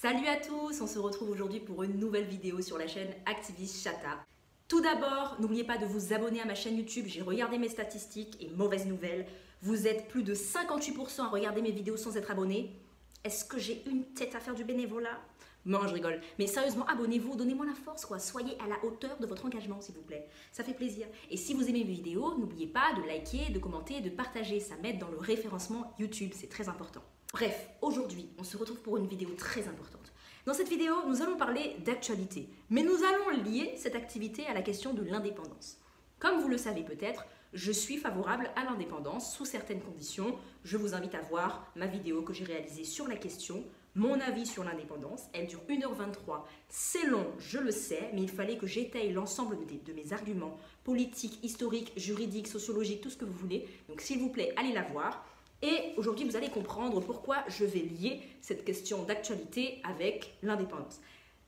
Salut à tous, on se retrouve aujourd'hui pour une nouvelle vidéo sur la chaîne Activist Chata. Tout d'abord, n'oubliez pas de vous abonner à ma chaîne YouTube, j'ai regardé mes statistiques et mauvaise nouvelle, vous êtes plus de 58% à regarder mes vidéos sans être abonné. Est-ce que j'ai une tête à faire du bénévolat? Non, je rigole. Mais sérieusement, abonnez-vous, donnez-moi la force, quoi. Soyez à la hauteur de votre engagement, s'il vous plaît. Ça fait plaisir. Et si vous aimez mes vidéos, n'oubliez pas de liker, de commenter, de partager. Ça m'aide dans le référencement YouTube, c'est très important. Bref, aujourd'hui, on se retrouve pour une vidéo très importante. Dans cette vidéo, nous allons parler d'actualité, mais nous allons lier cette activité à la question de l'indépendance. Comme vous le savez peut-être, je suis favorable à l'indépendance sous certaines conditions. Je vous invite à voir ma vidéo que j'ai réalisée sur la question, mon avis sur l'indépendance. Elle dure 1h23. C'est long, je le sais, mais il fallait que j'étaye l'ensemble de mes arguments politiques, historiques, juridiques, sociologiques, tout ce que vous voulez. Donc s'il vous plaît, allez la voir. Et aujourd'hui, vous allez comprendre pourquoi je vais lier cette question d'actualité avec l'indépendance.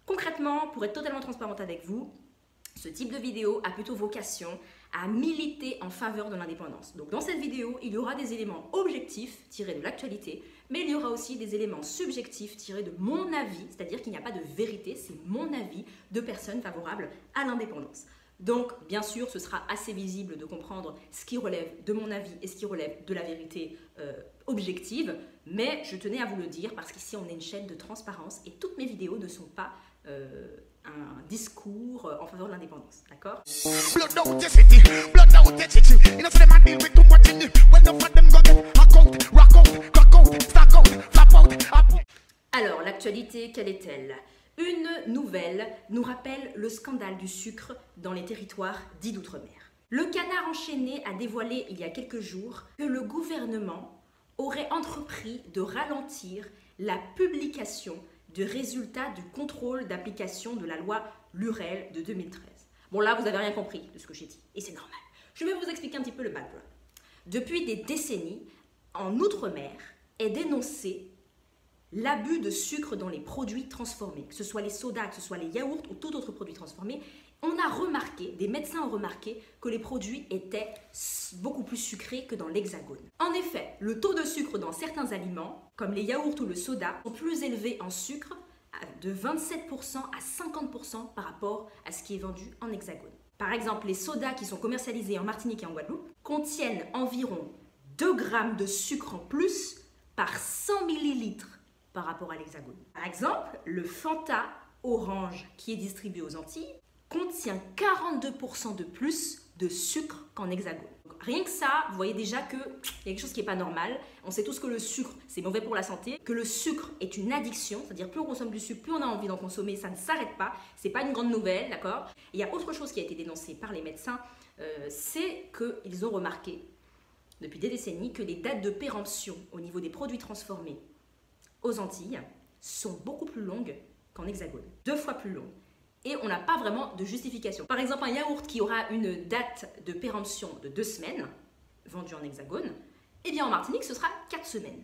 Concrètement, pour être totalement transparente avec vous, ce type de vidéo a plutôt vocation à militer en faveur de l'indépendance. Donc dans cette vidéo, il y aura des éléments objectifs tirés de l'actualité, mais il y aura aussi des éléments subjectifs tirés de mon avis, c'est-à-dire qu'il n'y a pas de vérité, c'est mon avis de personnes favorables à l'indépendance. Donc, bien sûr, ce sera assez visible de comprendre ce qui relève de mon avis et ce qui relève de la vérité euh, objective, mais je tenais à vous le dire parce qu'ici, on est une chaîne de transparence et toutes mes vidéos ne sont pas euh, un discours euh, en faveur de l'indépendance, d'accord? Alors, l'actualité, quelle est-elle? Une nouvelle nous rappelle le scandale du sucre dans les territoires dits d'outre-mer. Le canard enchaîné a dévoilé il y a quelques jours que le gouvernement aurait entrepris de ralentir la publication de résultats du contrôle d'application de la loi Lurel de 2013. Bon là, vous n'avez rien compris de ce que j'ai dit, et c'est normal. Je vais vous expliquer un petit peu le background. Depuis des décennies, en Outre-mer est dénoncé l'abus de sucre dans les produits transformés, que ce soit les sodas, que ce soit les yaourts ou tout autre produit transformé, on a remarqué, des médecins ont remarqué que les produits étaient beaucoup plus sucrés que dans l'hexagone. En effet, le taux de sucre dans certains aliments, comme les yaourts ou le soda, sont plus élevés en sucre de 27% à 50% par rapport à ce qui est vendu en hexagone. Par exemple, les sodas qui sont commercialisés en Martinique et en Guadeloupe contiennent environ 2 grammes de sucre en plus par 100 millilitres par rapport à l'hexagone. Par exemple, le Fanta orange qui est distribué aux Antilles contient 42% de plus de sucre qu'en hexagone. rien que ça, vous voyez déjà qu'il y a quelque chose qui n'est pas normal. On sait tous que le sucre, c'est mauvais pour la santé, que le sucre est une addiction, c'est-à-dire plus on consomme du sucre, plus on a envie d'en consommer, ça ne s'arrête pas. C'est pas une grande nouvelle, d'accord? Il y a autre chose qui a été dénoncée par les médecins, euh, c'est qu'ils ont remarqué depuis des décennies que les dates de péremption au niveau des produits transformés aux Antilles sont beaucoup plus longues qu'en hexagone, deux fois plus longues. Et on n'a pas vraiment de justification. Par exemple, un yaourt qui aura une date de péremption de deux semaines, vendu en hexagone, eh bien en Martinique, ce sera quatre semaines.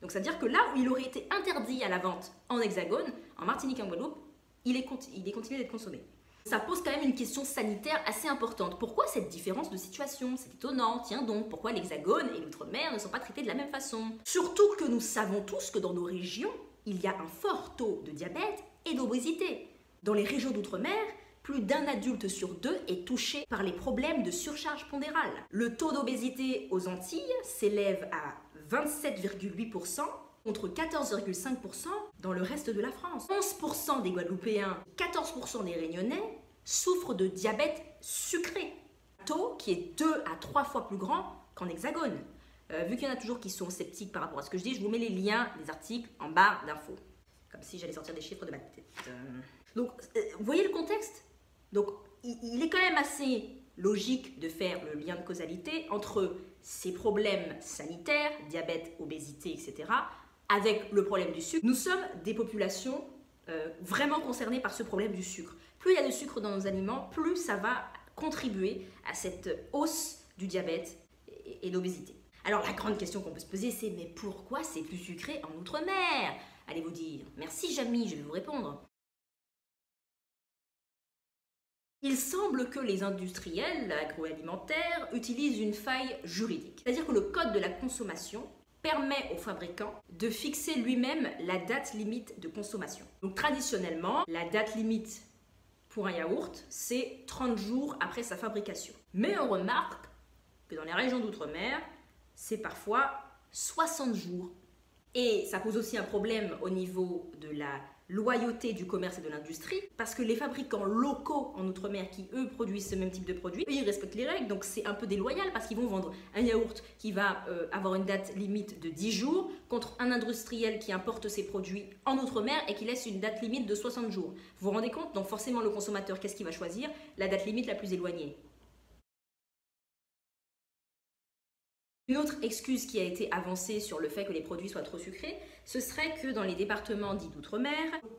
Donc ça veut dire que là où il aurait été interdit à la vente en hexagone, en Martinique et en Guadeloupe, il est, il est continué d'être consommé. Ça pose quand même une question sanitaire assez importante. Pourquoi cette différence de situation? C'est étonnant, tiens donc, pourquoi l'Hexagone et l'Outre-mer ne sont pas traités de la même façon? Surtout que nous savons tous que dans nos régions, il y a un fort taux de diabète et d'obésité. Dans les régions d'Outre-mer, plus d'un adulte sur deux est touché par les problèmes de surcharge pondérale. Le taux d'obésité aux Antilles s'élève à 27,8% contre 14,5% dans le reste de la France. 11% des Guadeloupéens, 14% des Réunionnais souffrent de diabète sucré, taux qui est 2 à 3 fois plus grand qu'en hexagone. Euh, vu qu'il y en a toujours qui sont sceptiques par rapport à ce que je dis, je vous mets les liens des articles en barre d'infos. Comme si j'allais sortir des chiffres de ma tête. Euh, donc, euh, voyez le contexte? Donc, il est quand même assez logique de faire le lien de causalité entre ces problèmes sanitaires, diabète, obésité, etc., avec le problème du sucre. Nous sommes des populations euh, vraiment concernées par ce problème du sucre. Plus il y a de sucre dans nos aliments, plus ça va contribuer à cette hausse du diabète et, de l'obésité. Alors la grande question qu'on peut se poser, c'est mais pourquoi c'est plus sucré en Outre-mer? Allez vous dire, merci Jamy, je vais vous répondre. Il semble que les industriels agroalimentaires utilisent une faille juridique. C'est-à-dire que le code de la consommation permet au fabricant de fixer lui-même la date limite de consommation. Donc traditionnellement, la date limite pour un yaourt, c'est 30 jours après sa fabrication. Mais on remarque que dans les régions d'outre-mer, c'est parfois 60 jours. Et ça pose aussi un problème au niveau de la loyauté du commerce et de l'industrie, parce que les fabricants locaux en Outre-mer qui, eux, produisent ce même type de produit, ils respectent les règles, donc c'est un peu déloyal, parce qu'ils vont vendre un yaourt qui va euh, avoir une date limite de 10 jours, contre un industriel qui importe ses produits en Outre-mer et qui laisse une date limite de 60 jours. Vous vous rendez compte? Donc forcément, le consommateur, qu'est-ce qu'il va choisir? La date limite la plus éloignée. Une autre excuse qui a été avancée sur le fait que les produits soient trop sucrés, ce serait que dans les départements dits d'outre-mer,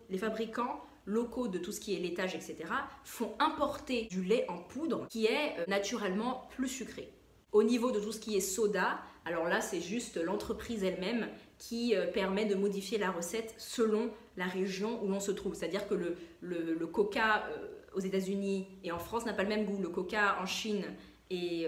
les fabricants locaux de tout ce qui est laitage, etc., font importer du lait en poudre qui est euh, naturellement plus sucré. Au niveau de tout ce qui est soda, alors là, c'est juste l'entreprise elle-même qui euh, permet de modifier la recette selon la région où l'on se trouve. C'est-à-dire que le, coca euh, aux États-Unis et en France n'a pas le même goût. Le coca en Chine et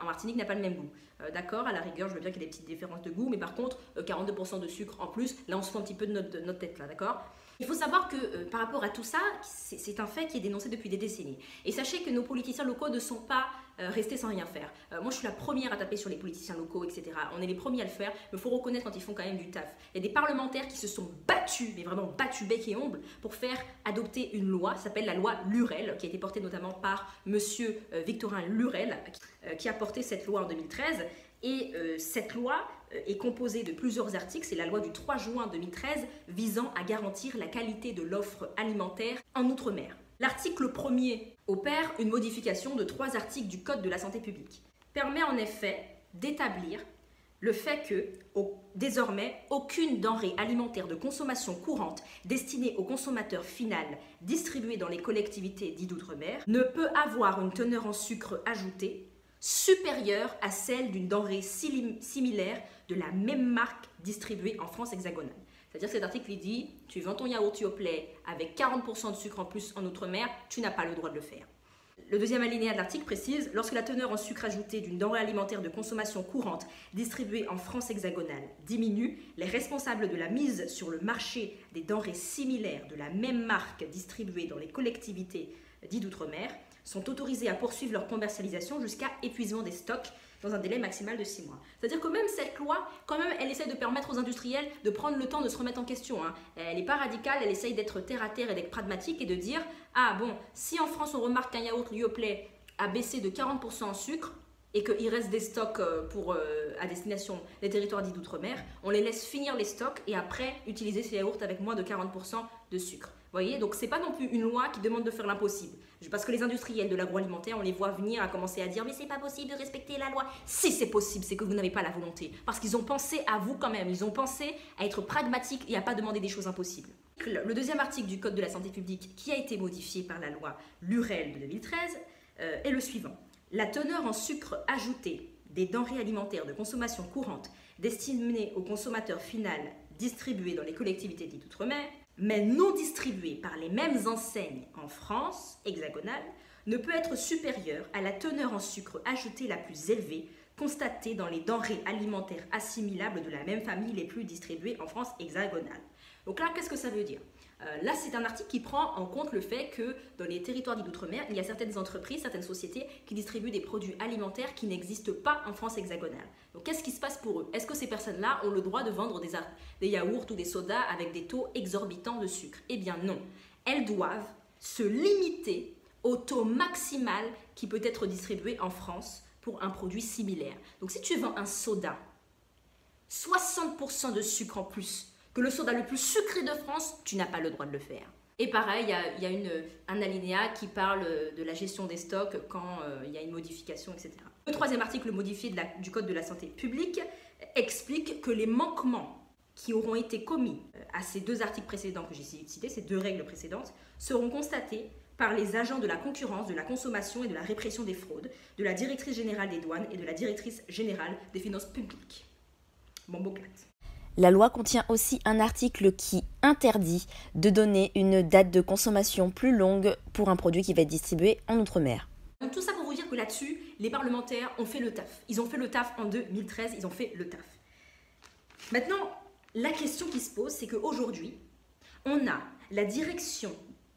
en Martinique n'a pas le même goût. Euh, d'accord, à la rigueur, je veux bien qu'il y ait des petites différences de goût, mais par contre, 42% euh, de sucre en plus, là on se fout un petit peu de notre, tête là, d'accord? Il faut savoir que euh, par rapport à tout ça, c'est un fait qui est dénoncé depuis des décennies. Et sachez que nos politiciens locaux ne sont pas restés sans rien faire. moi, je suis la première à taper sur les politiciens locaux, etc. On est les premiers à le faire, mais il faut reconnaître quand ils font quand même du taf. Il y a des parlementaires qui se sont battus, mais vraiment battus bec et ombre, pour faire adopter une loi, s'appelle la loi Lurel, qui a été portée notamment par monsieur Victorin Lurel, qui a porté cette loi en 2013 et euh, cette loi euh, est composée de plusieurs articles. C'est la loi du 3 juin 2013 visant à garantir la qualité de l'offre alimentaire en Outre-mer. L'article 1er opère une modification de trois articles du Code de la santé publique. Permet en effet d'établir le fait que, désormais, aucune denrée alimentaire de consommation courante destinée au consommateur final distribuée dans les collectivités dites d'outre-mer ne peut avoir une teneur en sucre ajouté supérieure à celle d'une denrée similaire de la même marque distribuée en France hexagonale. C'est-à-dire que cet article dit, tu vends ton yaourt Yoplait avec 40% de sucre en plus en Outre-mer, tu n'as pas le droit de le faire. Le deuxième alinéa de l'article précise, lorsque la teneur en sucre ajouté d'une denrée alimentaire de consommation courante distribuée en France hexagonale diminue, les responsables de la mise sur le marché des denrées similaires de la même marque distribuées dans les collectivités dites d'outre-mer sont autorisés à poursuivre leur commercialisation jusqu'à épuisement des stocks dans un délai maximal de 6 mois. C'est-à-dire que même cette loi, quand même, elle essaie de permettre aux industriels de prendre le temps de se remettre en question. Hein. Elle n'est pas radicale, elle essaye d'être terre à terre et d'être pragmatique et de dire Ah bon, si en France on remarque qu'un yaourt Lyoplay a baissé de 40% en sucre, et qu'il reste des stocks euh, pour, euh, à destination des territoires dits d'outre-mer, on les laisse finir les stocks et après utiliser ces yaourts avec moins de 40% de sucre voyez Donc c'est pas non plus une loi qui demande de faire l'impossible. Parce que les industriels de l'agroalimentaire, on les voit venir à commencer à dire mais c'est pas possible de respecter la loi. Si c'est possible, c'est que vous n'avez pas la volonté. Parce qu'ils ont pensé à vous quand même. Ils ont pensé à être pragmatiques et à pas demander des choses impossibles. Le deuxième article du Code de la santé publique qui a été modifié par la loi Lurel de 2013 euh, est le suivant. La teneur en sucre ajouté des denrées alimentaires de consommation courante destinées au consommateur final distribuées dans les collectivités dites outre-mer mais non distribué par les mêmes enseignes en France hexagonale, ne peut être supérieur à la teneur en sucre ajouté la plus élevée constatée dans les denrées alimentaires assimilables de la même famille les plus distribuées en France hexagonale. Donc là, qu'est-ce que ça veut dire? Là, c'est un article qui prend en compte le fait que dans les territoires dits d'outre-mer, il y a certaines entreprises, certaines sociétés qui distribuent des produits alimentaires qui n'existent pas en France hexagonale. Donc, qu'est-ce qui se passe pour eux? Est-ce que ces personnes-là ont le droit de vendre des, des yaourts ou des sodas avec des taux exorbitants de sucre? Eh bien non. Elles doivent se limiter au taux maximal qui peut être distribué en France pour un produit similaire. Donc, si tu vends un soda, 60% de sucre en plus que le soda le plus sucré de France, tu n'as pas le droit de le faire. Et pareil, il y a, une, un alinéa qui parle de la gestion des stocks quand euh, il y a une modification, etc. Le troisième article modifié du Code de la santé publique explique que les manquements qui auront été commis euh, à ces deux articles précédents que j'ai cités, ces deux règles précédentes, seront constatés par les agents de la concurrence, de la consommation et de la répression des fraudes, de la directrice générale des douanes et de la directrice générale des finances publiques. Bon, beau la loi contient aussi un article qui interdit de donner une date de consommation plus longue pour un produit qui va être distribué en Outre-mer. Tout ça pour vous dire que là-dessus, les parlementaires ont fait le taf. Ils ont fait le taf en 2013, ils ont fait le taf. Maintenant, la question qui se pose, c'est qu'aujourd'hui, on a la direction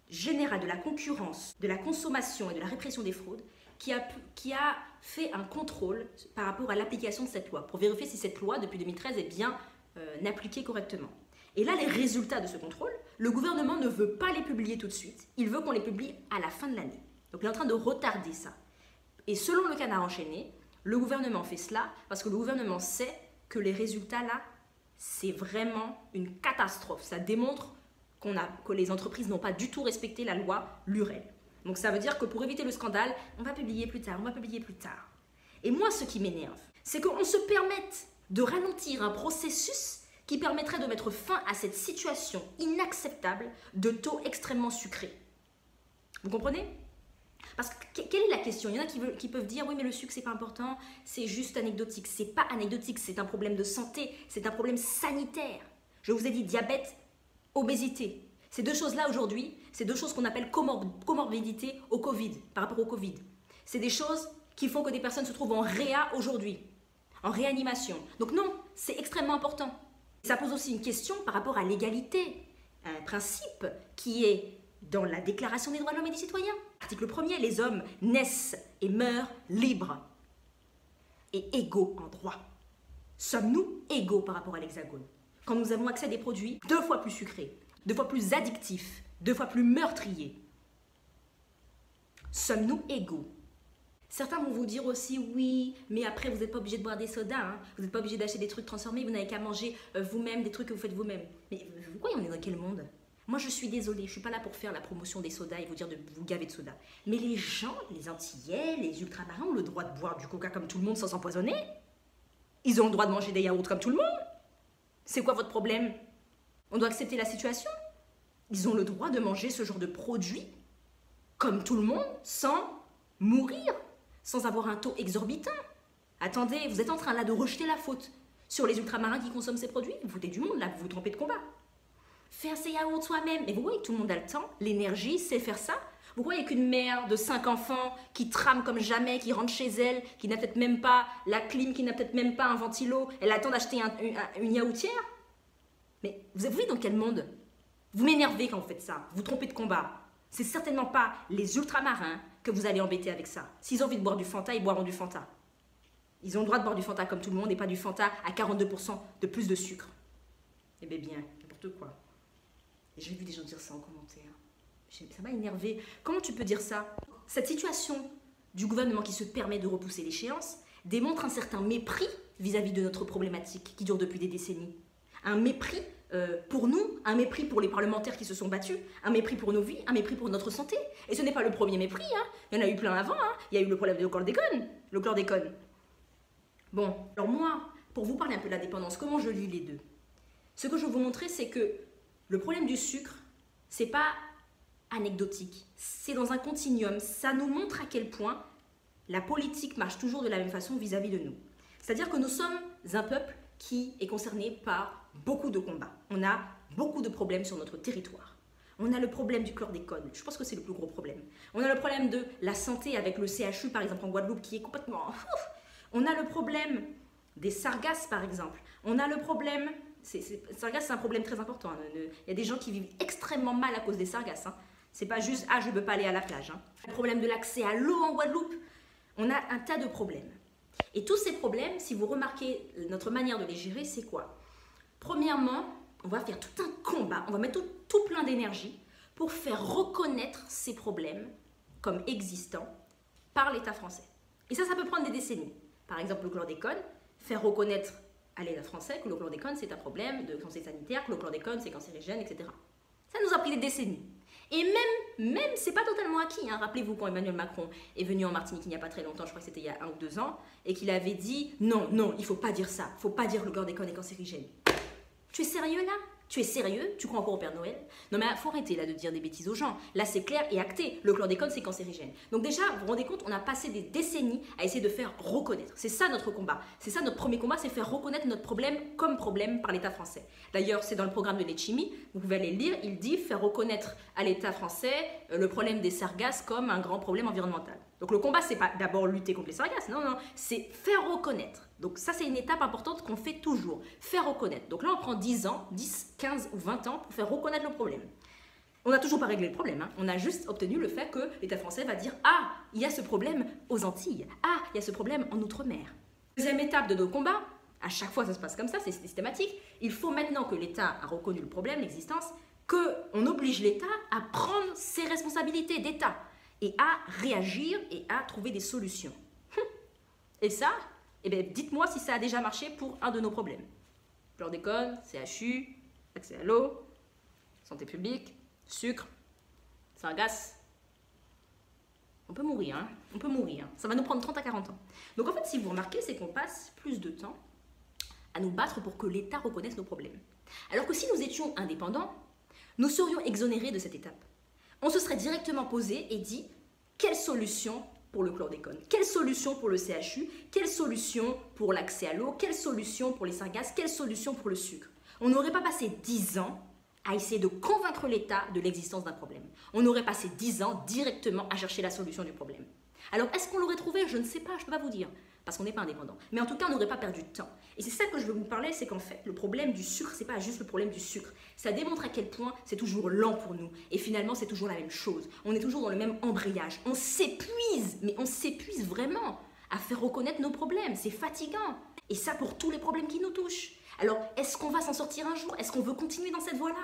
générale de la concurrence, de la consommation et de la répression des fraudes qui a, qui a fait un contrôle par rapport à l'application de cette loi, pour vérifier si cette loi, depuis 2013, est bien euh, appliquée correctement. Et là, les résultats de ce contrôle, le gouvernement ne veut pas les publier tout de suite, il veut qu'on les publie à la fin de l'année. Donc il est en train de retarder ça. Et selon le canard enchaîné, le gouvernement fait cela parce que le gouvernement sait que les résultats là, c'est vraiment une catastrophe. Ça démontre a, que les entreprises n'ont pas du tout respecté la loi Lurel. Donc ça veut dire que pour éviter le scandale, on va publier plus tard, on va publier plus tard. Et moi, ce qui m'énerve, c'est qu'on se permette de ralentir un processus qui permettrait de mettre fin à cette situation inacceptable de taux extrêmement sucrés. Vous comprenez? Parce que quelle est la question? Il y en a qui, peuvent dire oui mais le sucre c'est pas important, c'est juste anecdotique. C'est pas anecdotique, c'est un problème de santé, c'est un problème sanitaire. Je vous ai dit diabète, obésité. Ces deux choses-là aujourd'hui, c'est deux choses qu'on appelle comorbidité au Covid, par rapport au Covid. C'est des choses qui font que des personnes se trouvent en réa aujourd'hui, en réanimation. Donc non, c'est extrêmement important. Ça pose aussi une question par rapport à l'égalité, un principe qui est dans la Déclaration des droits de l'homme et des citoyens. Article 1er, les hommes naissent et meurent libres et égaux en droit. Sommes-nous égaux par rapport à l'Hexagone? Quand nous avons accès à des produits deux fois plus sucrés, deux fois plus addictifs, deux fois plus meurtriers, sommes-nous égaux? Certains vont vous dire aussi oui, mais après vous n'êtes pas obligé de boire des sodas, hein. vous n'êtes pas obligé d'acheter des trucs transformés, vous n'avez qu'à manger euh, vous-même des trucs que vous faites vous-même. Mais vous croyez on est dans quel monde? Moi, je suis désolée, je ne suis pas là pour faire la promotion des sodas et vous dire de vous gaver de soda. Mais les gens, les Antillais, les ultramarins ont le droit de boire du coca comme tout le monde sans s'empoisonner. Ils ont le droit de manger des yaourts comme tout le monde. C'est quoi votre problème? On doit accepter la situation. Ils ont le droit de manger ce genre de produits comme tout le monde sans mourir, sans avoir un taux exorbitant. Attendez, vous êtes en train là de rejeter la faute sur les ultramarins qui consomment ces produits. Vous foutez du monde là, vous vous trompez de combat faire ses yaourts soi-même. Mais vous voyez tout le monde a le temps, l'énergie, c'est faire ça. Vous voyez qu'une mère de cinq enfants qui trame comme jamais, qui rentre chez elle, qui n'a peut-être même pas la clim, qui n'a peut-être même pas un ventilo, elle attend d'acheter une yaourtière? Mais vous avez dans quel monde? Vous m'énervez quand vous faites ça. Vous trompez de combat. C'est certainement pas les ultramarins que vous allez embêter avec ça. S'ils ont envie de boire du Fanta, ils boiront du Fanta. Ils ont le droit de boire du Fanta comme tout le monde et pas du Fanta à 42% de plus de sucre. Eh bien, bien, n'importe quoi. J'ai vu des gens dire ça en commentaire. Ça m'a énervé. Comment tu peux dire ça? Cette situation du gouvernement qui se permet de repousser l'échéance démontre un certain mépris vis-à-vis de notre problématique qui dure depuis des décennies. Un mépris euh, pour nous, un mépris pour les parlementaires qui se sont battus, un mépris pour nos vies, un mépris pour notre santé. Et ce n'est pas le premier mépris, hein. il y en a eu plein avant. Hein. Il y a eu le problème de chlordécone, le chlordécone. Bon, alors moi, pour vous parler un peu de la dépendance, comment je lis les deux? Ce que je vais vous montrer, c'est que le problème du sucre, c'est pas anecdotique, c'est dans un continuum. Ça nous montre à quel point la politique marche toujours de la même façon vis-à-vis de nous. C'est-à-dire que nous sommes un peuple qui est concerné par beaucoup de combats. On a beaucoup de problèmes sur notre territoire. On a le problème du chlordécone, je pense que c'est le plus gros problème. On a le problème de la santé avec le CHU, par exemple, en Guadeloupe, qui est complètement... On a le problème des sargasses, par exemple. On a le problème sargasses, c'est un problème très important. Hein. Il y a des gens qui vivent extrêmement mal à cause des sargasses. Hein. C'est pas juste ah je veux pas aller à la plage. Hein. Le problème de l'accès à l'eau en Guadeloupe, on a un tas de problèmes. Et tous ces problèmes, si vous remarquez notre manière de les gérer, c'est quoi? Premièrement, on va faire tout un combat, on va mettre tout, plein d'énergie pour faire reconnaître ces problèmes comme existants par l'État français. Et ça, ça peut prendre des décennies. Par exemple, le chlordécone, faire reconnaître à l'État français que le chlordécone c'est un problème de santé sanitaire, que le chlordécone c'est cancérigène, etc. Ça nous a pris des décennies. Et même, même c'est pas totalement acquis. Hein. Rappelez-vous quand Emmanuel Macron est venu en Martinique il n'y a pas très longtemps, je crois que c'était il y a un ou deux ans, et qu'il avait dit non, non, il faut pas dire ça, faut pas dire que le chlordécone est cancérigène. Tu es sérieux là? Tu es sérieux? Tu crois encore au Père Noël? Non mais faut arrêter là de dire des bêtises aux gens. Là c'est clair et acté. Le chlordécone c'est cancérigène. Donc déjà, vous vous rendez compte, on a passé des décennies à essayer de faire reconnaître. C'est ça notre combat. C'est ça notre premier combat, c'est faire reconnaître notre problème comme problème par l'État français. D'ailleurs, c'est dans le programme de Lechimi, vous pouvez aller le lire, il dit faire reconnaître à l'État français euh, le problème des sargasses comme un grand problème environnemental. Donc le combat, c'est pas d'abord lutter contre les sargasses, non, non, c'est faire reconnaître. Donc ça, c'est une étape importante qu'on fait toujours, faire reconnaître. Donc là, on prend 10 ans, 10, 15 ou 20 ans pour faire reconnaître le problème. On n'a toujours pas réglé le problème, hein. on a juste obtenu le fait que l'État français va dire Ah, il y a ce problème aux Antilles, ah, il y a ce problème en Outre-mer. Deuxième étape de nos combats, à chaque fois ça se passe comme ça, c'est systématique, il faut maintenant que l'État a reconnu le problème, l'existence, qu'on oblige l'État à prendre ses responsabilités d'État et à réagir et à trouver des solutions. Hum. Et ça, eh bien, dites-moi si ça a déjà marché pour un de nos problèmes. Chlordécone, CHU, accès à l'eau, santé publique, sucre, sargasse. On peut mourir, hein On peut mourir. Ça va nous prendre 30 à 40 ans. Donc en fait, si vous remarquez, c'est qu'on passe plus de temps à nous battre pour que l'État reconnaisse nos problèmes. Alors que si nous étions indépendants, nous serions exonérés de cette étape. On se serait directement posé et dit quelle solution pour le chlordécone? Quelle solution pour le CHU Quelle solution pour l'accès à l'eau? Quelle solution pour les sargasses? Quelle solution pour le sucre? On n'aurait pas passé 10 ans à essayer de convaincre l'État de l'existence d'un problème. On aurait passé 10 ans directement à chercher la solution du problème. Alors, est-ce qu'on l'aurait trouvé? Je ne sais pas, je ne peux pas vous dire, parce qu'on n'est pas indépendant. Mais en tout cas, on n'aurait pas perdu de temps. Et c'est ça que je veux vous parler, c'est qu'en fait, le problème du sucre, c'est pas juste le problème du sucre. Ça démontre à quel point c'est toujours lent pour nous. Et finalement, c'est toujours la même chose. On est toujours dans le même embrayage. On s'épuise, mais on s'épuise vraiment à faire reconnaître nos problèmes. C'est fatigant. Et ça pour tous les problèmes qui nous touchent. Alors, est-ce qu'on va s'en sortir un jour? Est-ce qu'on veut continuer dans cette voie-là?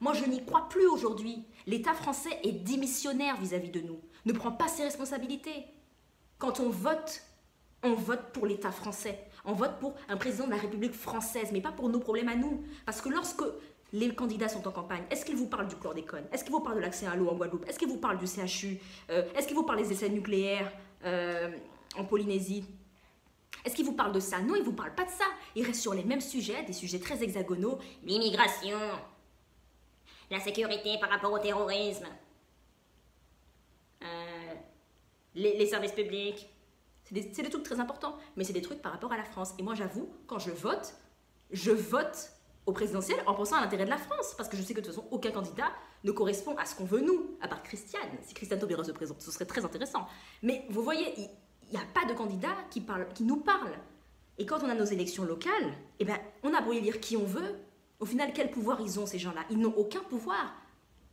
Moi, je n'y crois plus aujourd'hui. L'État français est démissionnaire vis-à-vis de nous, ne prend pas ses responsabilités. Quand on vote, on vote pour l'État français. On vote pour un président de la République française, mais pas pour nos problèmes à nous. Parce que lorsque les candidats sont en campagne, est-ce qu'ils vous parlent du chlordécone? Est-ce qu'ils vous parlent de l'accès à l'eau en Guadeloupe? Est-ce qu'ils vous parlent du CHU euh, Est-ce qu'ils vous parlent des essais nucléaires euh, en Polynésie? Est-ce qu'il vous parle de ça? Non, il ne vous parle pas de ça. Il reste sur les mêmes sujets, des sujets très hexagonaux. L'immigration, la sécurité par rapport au terrorisme, euh, les, services publics. C'est des, trucs très importants, mais c'est des trucs par rapport à la France. Et moi, j'avoue, quand je vote, je vote au présidentiel en pensant à l'intérêt de la France, parce que je sais que de toute façon, aucun candidat ne correspond à ce qu'on veut nous, à part Christiane. Si Christiane Taubira se présente, ce serait très intéressant. Mais vous voyez, il n'y a pas de candidat qui, parle, qui nous parle. Et quand on a nos élections locales, eh ben, on a beau élire qui on veut. Au final, quel pouvoir ils ont ces gens-là? Ils n'ont aucun pouvoir.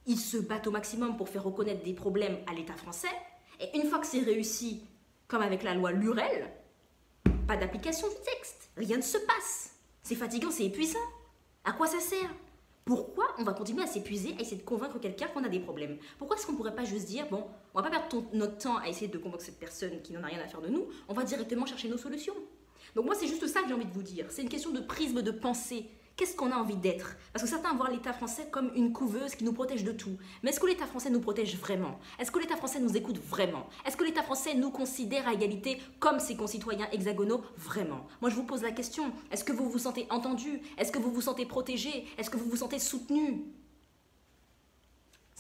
Ils se battent au maximum pour faire reconnaître des problèmes à l'État français. Et une fois que c'est réussi, comme avec la loi Lurel, pas d'application du texte. Rien ne se passe. C'est fatigant, c'est épuisant. À quoi ça sert? Pourquoi on va continuer à s'épuiser à essayer de convaincre quelqu'un qu'on a des problèmes? Pourquoi est-ce qu'on ne pourrait pas juste dire, bon, on va pas perdre notre temps à essayer de convaincre cette personne qui n'en a rien à faire de nous, on va directement chercher nos solutions? Donc moi, c'est juste ça que j'ai envie de vous dire. C'est une question de prisme de pensée. Qu'est-ce qu'on a envie d'être? Parce que certains voient l'État français comme une couveuse qui nous protège de tout. Mais est-ce que l'État français nous protège vraiment? Est-ce que l'État français nous écoute vraiment? Est-ce que l'État français nous considère à égalité comme ses concitoyens hexagonaux vraiment? Moi, je vous pose la question. Est-ce que vous vous sentez entendu? Est-ce que vous vous sentez protégé? Est-ce que vous vous sentez soutenu?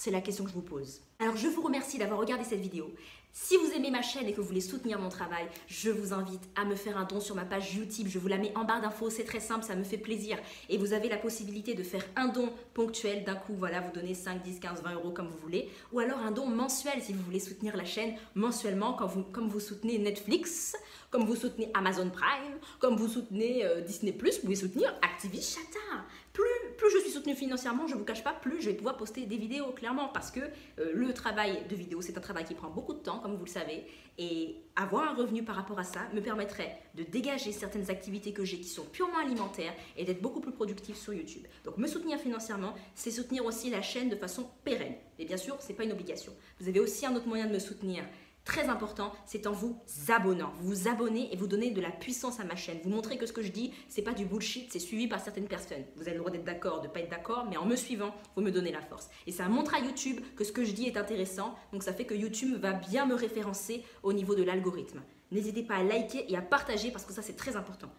C'est la question que je vous pose. Alors, je vous remercie d'avoir regardé cette vidéo. Si vous aimez ma chaîne et que vous voulez soutenir mon travail, je vous invite à me faire un don sur ma page YouTube. Je vous la mets en barre d'infos, c'est très simple, ça me fait plaisir. Et vous avez la possibilité de faire un don ponctuel d'un coup, voilà, vous donnez 5, 10, 15, 20 euros comme vous voulez. Ou alors un don mensuel si vous voulez soutenir la chaîne mensuellement, comme vous soutenez Netflix, comme vous soutenez Amazon Prime, comme vous soutenez euh, Disney+, vous pouvez soutenir Activist Chata. Plus, je suis soutenue financièrement, je ne vous cache pas, plus je vais pouvoir poster des vidéos, clairement, parce que euh, le travail de vidéo, c'est un travail qui prend beaucoup de temps, comme vous le savez, et avoir un revenu par rapport à ça me permettrait de dégager certaines activités que j'ai qui sont purement alimentaires et d'être beaucoup plus productif sur YouTube. Donc me soutenir financièrement, c'est soutenir aussi la chaîne de façon pérenne. Et bien sûr, ce n'est pas une obligation. Vous avez aussi un autre moyen de me soutenir, très important, c'est en vous abonnant. Vous vous abonnez et vous donnez de la puissance à ma chaîne. Vous montrez que ce que je dis, c'est pas du bullshit, c'est suivi par certaines personnes. Vous avez le droit d'être d'accord, de pas être d'accord, mais en me suivant, vous me donnez la force. Et ça montre à YouTube que ce que je dis est intéressant, donc ça fait que YouTube va bien me référencer au niveau de l'algorithme. N'hésitez pas à liker et à partager parce que ça c'est très important.